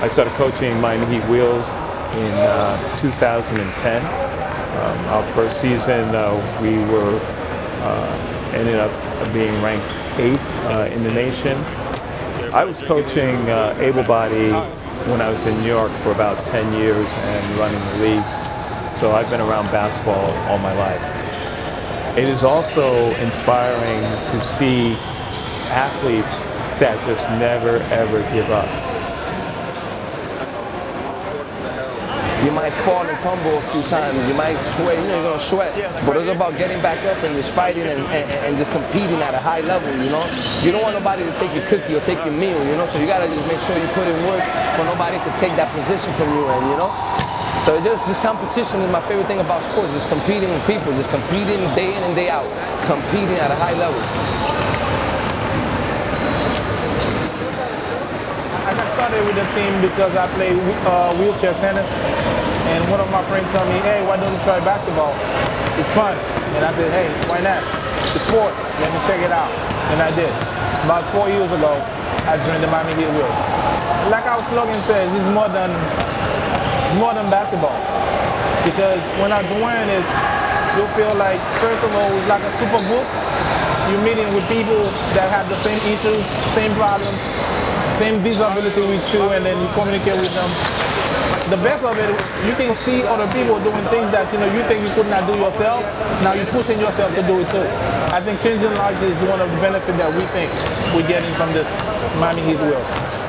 I started coaching Miami Heat Wheels in uh, 2010. Um, our first season, uh, we were uh, ended up being ranked eighth uh, in the nation. I was coaching uh, able body when I was in New York for about 10 years and running the leagues. So I've been around basketball all my life. It is also inspiring to see athletes that just never ever give up. You might fall and tumble a few times. You might sweat. You know, you're gonna sweat. But it's about getting back up and just fighting and, and, and just competing at a high level. You know, you don't want nobody to take your cookie or take your meal. You know, so you gotta just make sure you put in work for nobody to take that position from you. And you know, so just this competition is my favorite thing about sports. Just competing with people. Just competing day in and day out. Competing at a high level. I got started with the team because I play uh, wheelchair tennis. And one of my friends told me, hey, why don't you try basketball? It's fun. And I said, hey, why not? It's sport. Let me check it out. And I did. About four years ago, I joined the Miami Heat Wheels. Like our slogan says, it's more than, it's more than basketball. Because when I'm doing this, you feel like, first of all, it's like a super group. You're meeting with people that have the same issues, same problems, same disability with you, and then you communicate with them the best of it, you can see other people doing things that you know you think you could not do yourself. Now you're pushing yourself to do it too. I think changing lives is one of the benefits that we think we're getting from this Miami Heat Wheels.